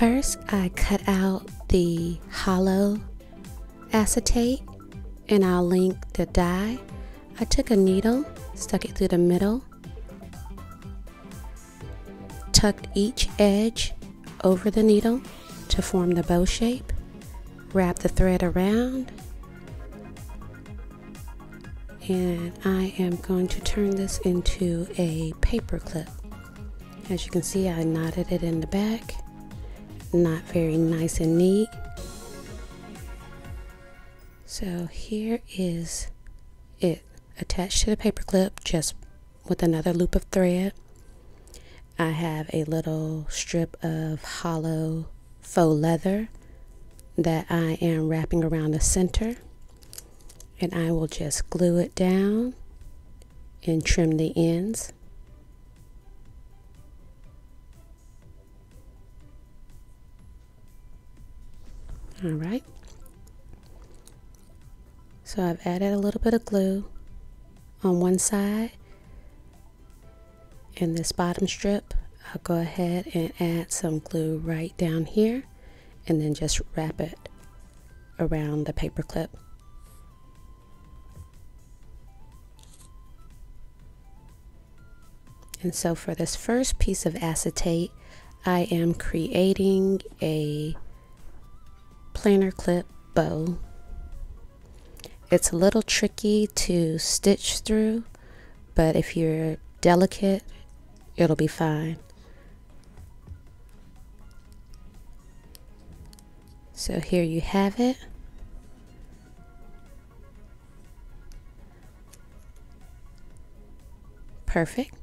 First, I cut out the hollow acetate and I'll link the die. I took a needle, stuck it through the middle, tucked each edge over the needle to form the bow shape, wrap the thread around, and I am going to turn this into a paper clip. As you can see, I knotted it in the back. Not very nice and neat. So here is it attached to the paper clip just with another loop of thread. I have a little strip of hollow faux leather that I am wrapping around the center and I will just glue it down and trim the ends. All right. So I've added a little bit of glue on one side and this bottom strip I'll go ahead and add some glue right down here and then just wrap it around the paper clip. And so for this first piece of acetate, I am creating a planner clip bow. It's a little tricky to stitch through, but if you're delicate, it'll be fine. So here you have it. Perfect.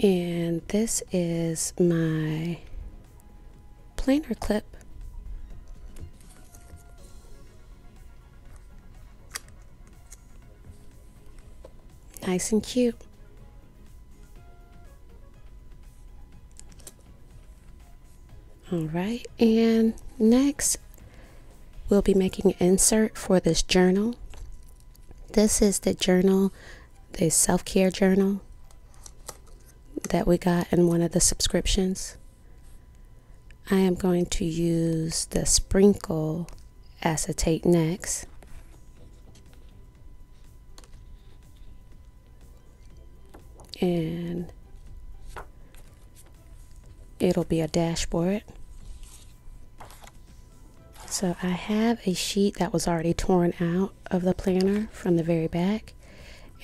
And this is my planner clip. Nice and cute. All right, and next we'll be making an insert for this journal. This is the journal, the self-care journal that we got in one of the subscriptions. I am going to use the sprinkle acetate next. And it'll be a dashboard. So I have a sheet that was already torn out of the planner from the very back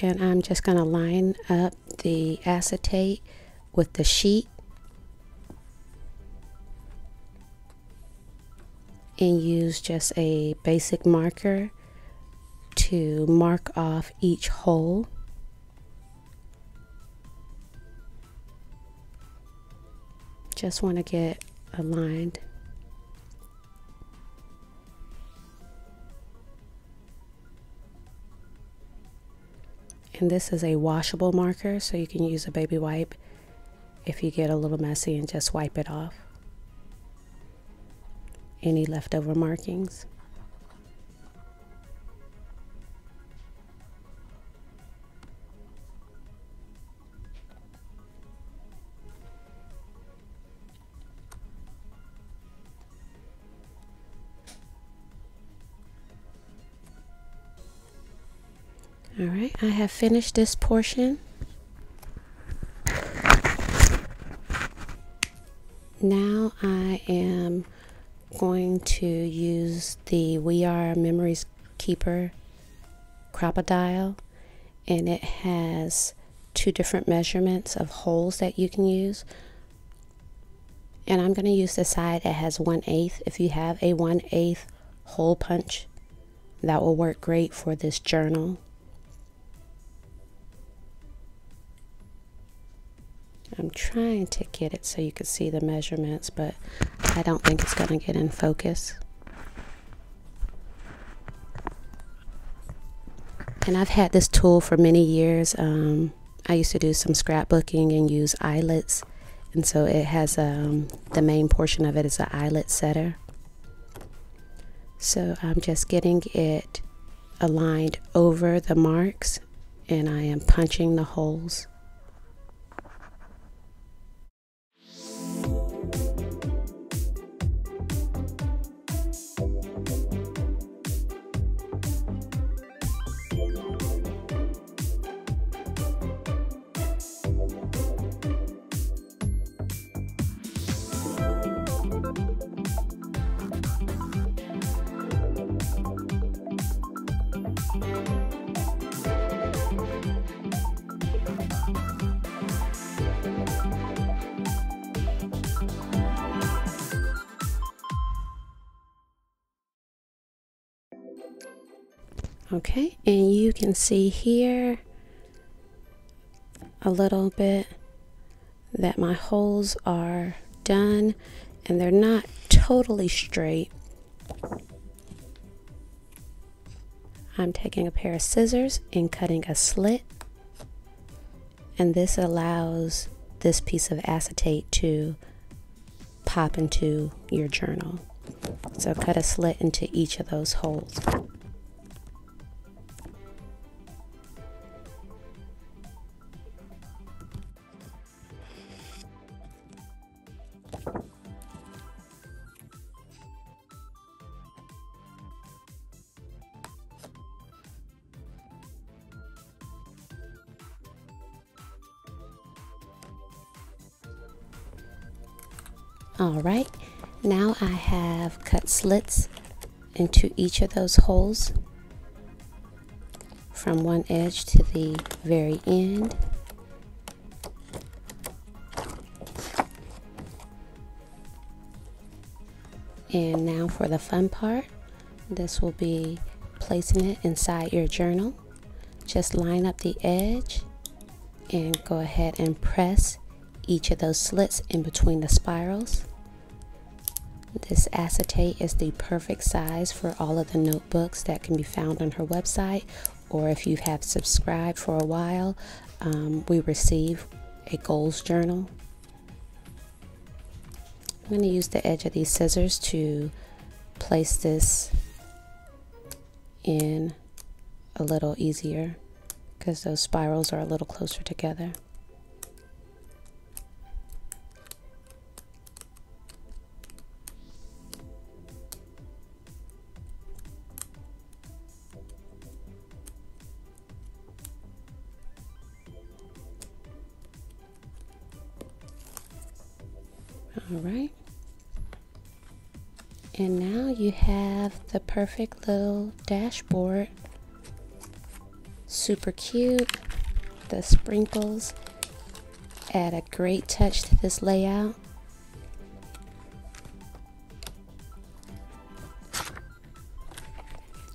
and I'm just going to line up the acetate with the sheet and use just a basic marker to mark off each hole. Just want to get aligned. And this is a washable marker, so you can use a baby wipe if you get a little messy and just wipe it off. Any leftover markings. All right, I have finished this portion. Now I am going to use the We R Memory Keepers Crop-A-Dile and it has two different measurements of holes that you can use. And I'm going to use the side that has 1 8 If you have a 1 8 hole punch, that will work great for this journal. I'm trying to get it so you can see the measurements, but I don't think it's going to get in focus. And I've had this tool for many years. Um, I used to do some scrapbooking and use eyelets. And so it has um, the main portion of it is an eyelet setter. So I'm just getting it aligned over the marks and I am punching the holes Okay, and you can see here a little bit that my holes are done and they're not totally straight. I'm taking a pair of scissors and cutting a slit and this allows this piece of acetate to pop into your journal. So cut a slit into each of those holes. Into each of those holes from one edge to the very end. And now for the fun part, this will be placing it inside your journal. Just line up the edge and go ahead and press each of those slits in between the spirals. This acetate is the perfect size for all of the notebooks that can be found on her website or if you have subscribed for a while, um, we receive a goals journal. I'm going to use the edge of these scissors to place this in a little easier because those spirals are a little closer together. Perfect little dashboard. Super cute. The sprinkles add a great touch to this layout.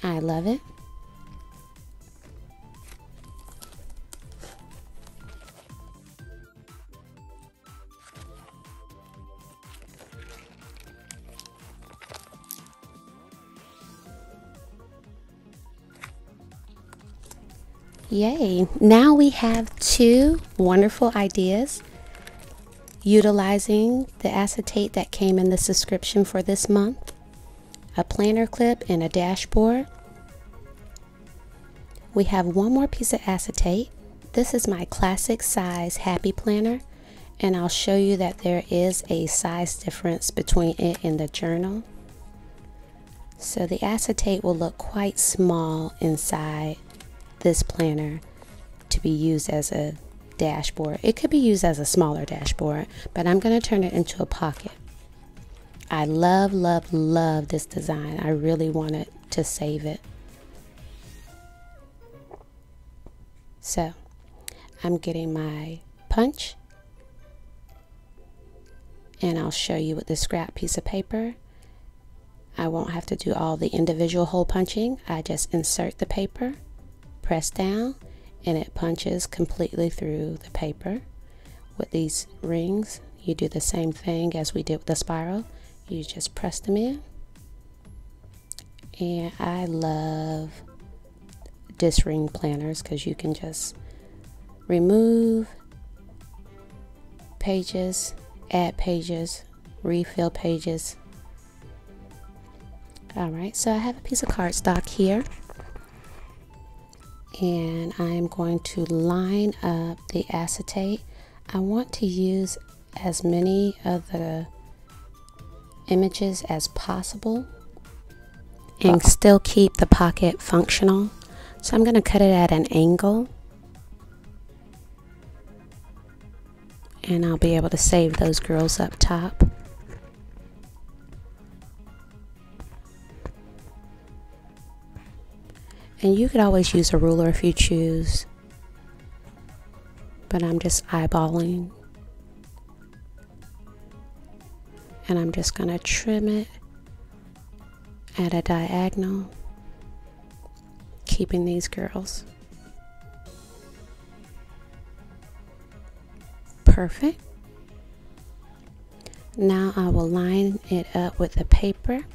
I love it. Yay! Now we have two wonderful ideas utilizing the acetate that came in the subscription for this month, a planner clip and a dashboard. We have one more piece of acetate. This is my classic size happy planner and I'll show you that there is a size difference between it and the journal. So the acetate will look quite small inside this planner to be used as a dashboard. It could be used as a smaller dashboard, but I'm going to turn it into a pocket. I love, love, love this design. I really wanted to save it. So I'm getting my punch and I'll show you with the scrap piece of paper. I won't have to do all the individual hole punching. I just insert the paper press down and it punches completely through the paper. With these rings, you do the same thing as we did with the spiral. You just press them in. And I love disc ring planners because you can just remove pages, add pages, refill pages. All right, so I have a piece of cardstock here and I'm going to line up the acetate. I want to use as many of the images as possible and still keep the pocket functional. So I'm going to cut it at an angle and I'll be able to save those girls up top. And you could always use a ruler if you choose. But I'm just eyeballing. And I'm just going to trim it at a diagonal. keeping these girls. Perfect. Now I will line it up with the paper.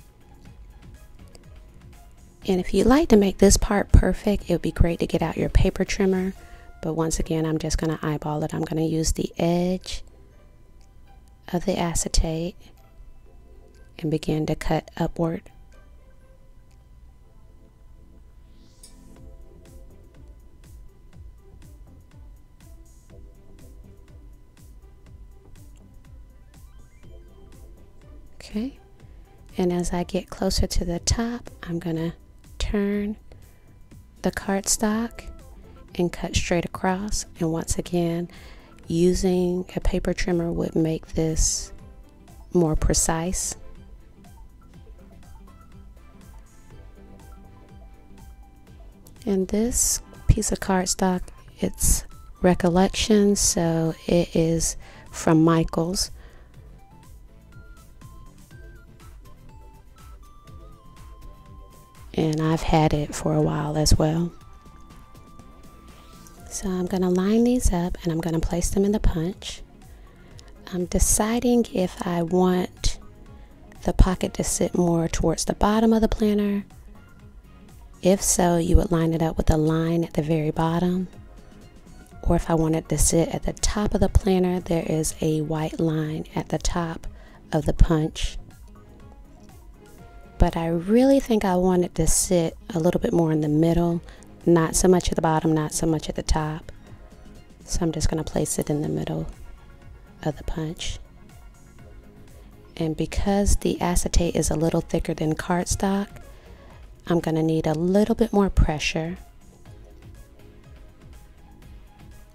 And if you'd like to make this part perfect, it would be great to get out your paper trimmer. But once again, I'm just going to eyeball it. I'm going to use the edge of the acetate and begin to cut upward. Okay, and as I get closer to the top, I'm going to turn the cardstock and cut straight across. And once again, using a paper trimmer would make this more precise. And this piece of cardstock, it's Recollection, so it is from Michaels. And I've had it for a while as well. So I'm going to line these up and I'm going to place them in the punch. I'm deciding if I want the pocket to sit more towards the bottom of the planner if so, you would line it up with a line at the very bottom. Or if I wanted to sit at the top of the planner, there is a white line at the top of the punch. But I really think I want it to sit a little bit more in the middle, not so much at the bottom, not so much at the top. So I'm just going to place it in the middle of the punch. And because the acetate is a little thicker than cardstock, I'm going to need a little bit more pressure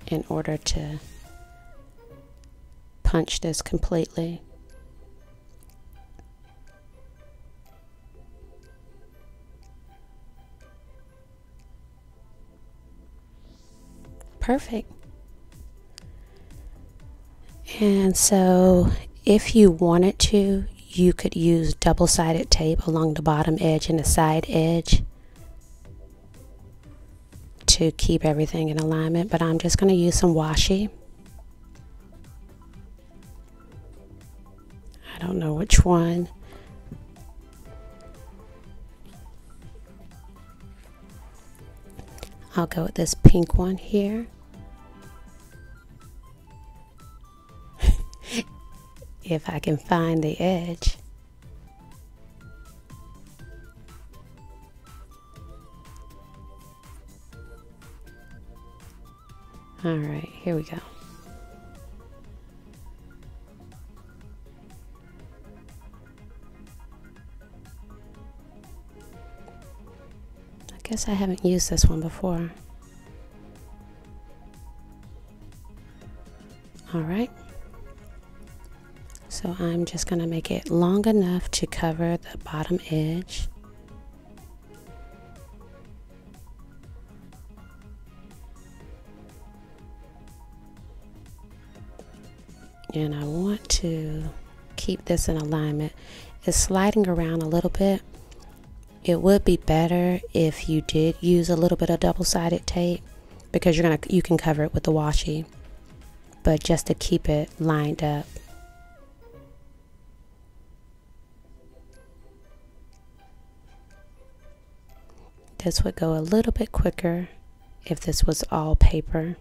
in order to punch this completely. Perfect. And so if you wanted to, you could use double-sided tape along the bottom edge and the side edge to keep everything in alignment but I'm just going to use some washi I don't know which one I'll go with this pink one here if I can find the edge. All right, here we go. Guess I haven't used this one before. All right. So I'm just going to make it long enough to cover the bottom edge. And I want to keep this in alignment. It's sliding around a little bit. It would be better if you did use a little bit of double-sided tape because you're gonna you can cover it with the washi. But just to keep it lined up. This would go a little bit quicker if this was all paper.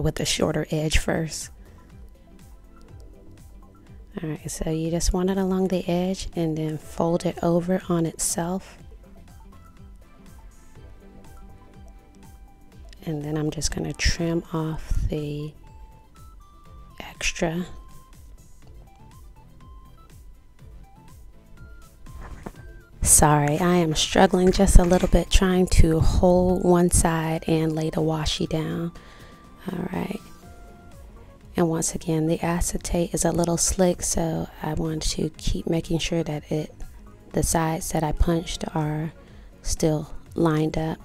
With the shorter edge first. All right, so you just want it along the edge and then fold it over on itself. And then I'm just going to trim off the extra. Sorry, I am struggling just a little bit trying to hold one side and lay the washi down. All right. And once again, the acetate is a little slick, so I want to keep making sure that it the sides that I punched are still lined up.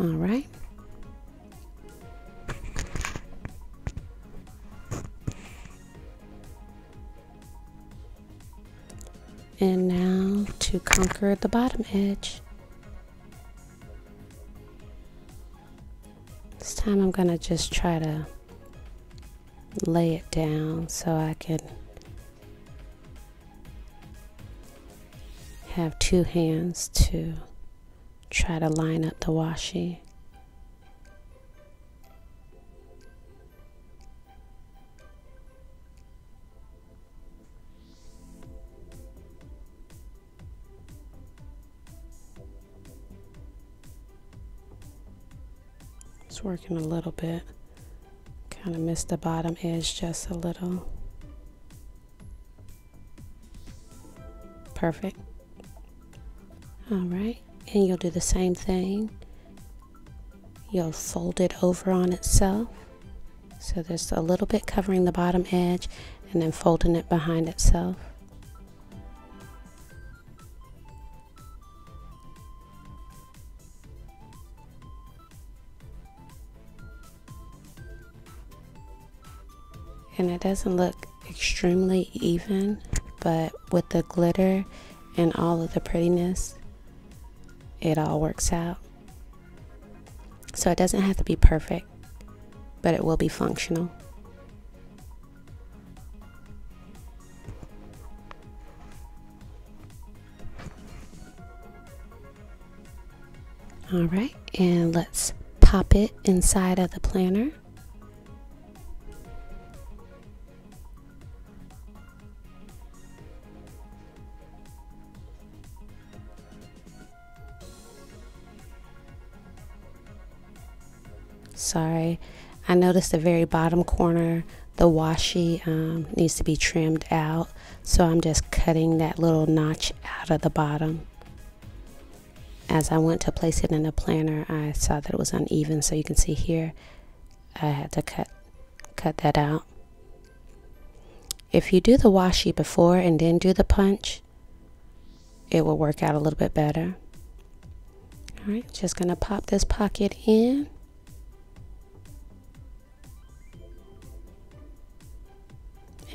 All right. And now to conquer the bottom edge. This time I'm going to just try to lay it down so I can have two hands to try to line up the washi. Working a little bit. Kind of missed the bottom edge just a little. Perfect. All right and you'll do the same thing you'll fold it over on itself so there's a little bit covering the bottom edge and then folding it behind itself and it doesn't look extremely even but with the glitter and all of the prettiness it all works out. So it doesn't have to be perfect, but it will be functional. All right, and let's pop it inside of the planner. Sorry. I noticed the very bottom corner, the washi um, needs to be trimmed out. So I'm just cutting that little notch out of the bottom. As I went to place it in the planner, I saw that it was uneven. So you can see here, I had to cut, cut that out. If you do the washi before and then do the punch, it will work out a little bit better. All right, just gonna pop this pocket in.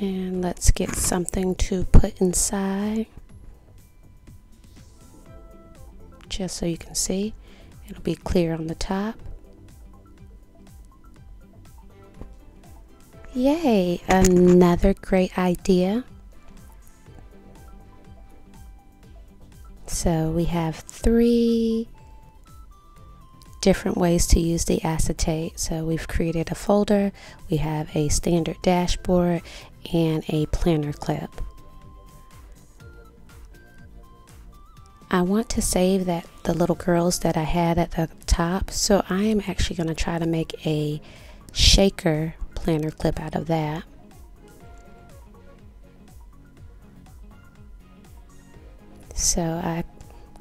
And let's get something to put inside. Just so you can see. It'll be clear on the top. Yay another great idea. So we have three different ways to use the acetate. So we've created a folder, we have a standard dashboard, and a planner clip. I want to save that the little girls that I had at the top so I am actually going to try to make a shaker planner clip out of that. So I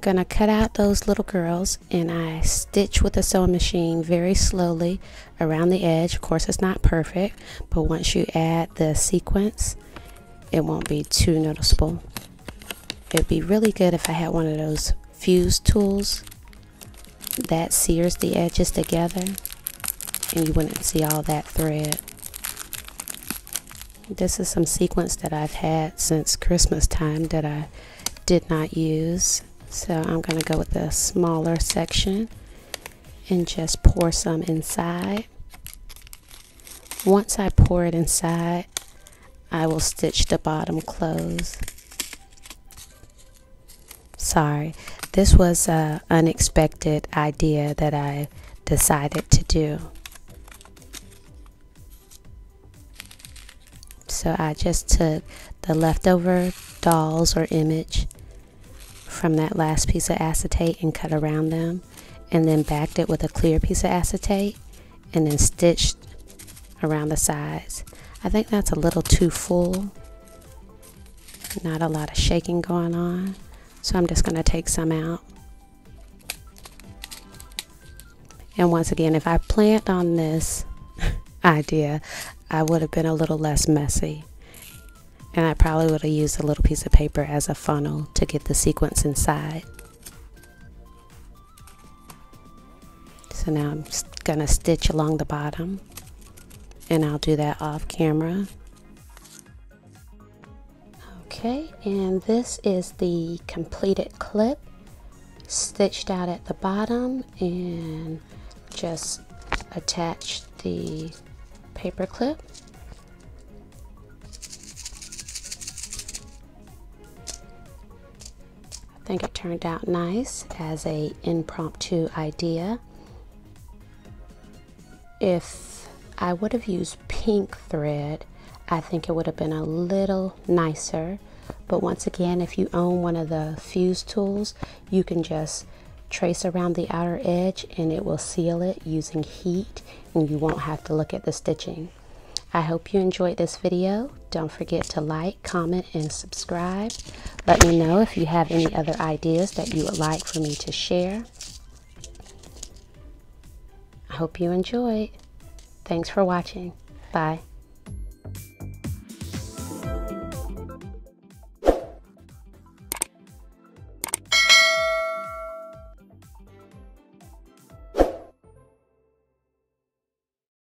gonna cut out those little girls and I stitch with a sewing machine very slowly around the edge. Of course, it's not perfect, but once you add the sequins, it won't be too noticeable. It'd be really good if I had one of those fuse tools that sears the edges together and you wouldn't see all that thread. This is some sequins that I've had since Christmas time that I did not use. So I'm going to go with the smaller section and just pour some inside. Once I pour it inside, I will stitch the bottom close. Sorry, this was an unexpected idea that I decided to do. So I just took the leftover dolls or image from that last piece of acetate and cut around them and then backed it with a clear piece of acetate and then stitched around the sides. I think that's a little too full. Not a lot of shaking going on. So I'm just going to take some out. And once again, if I planned on this idea, I would have been a little less messy. And I probably would have used a little piece of paper as a funnel to get the sequins inside. So now I'm going to stitch along the bottom and I'll do that off camera. Okay, and this is the completed clip stitched out at the bottom and just attach the paper clip. I think it turned out nice as a impromptu idea. If I would have used pink thread, I think it would have been a little nicer. But once again, if you own one of the fuse tools, you can just trace around the outer edge and it will seal it using heat and you won't have to look at the stitching. I hope you enjoyed this video. Don't forget to like, comment, and subscribe. Let me know if you have any other ideas that you would like for me to share. I hope you enjoyed. Thanks for watching. Bye.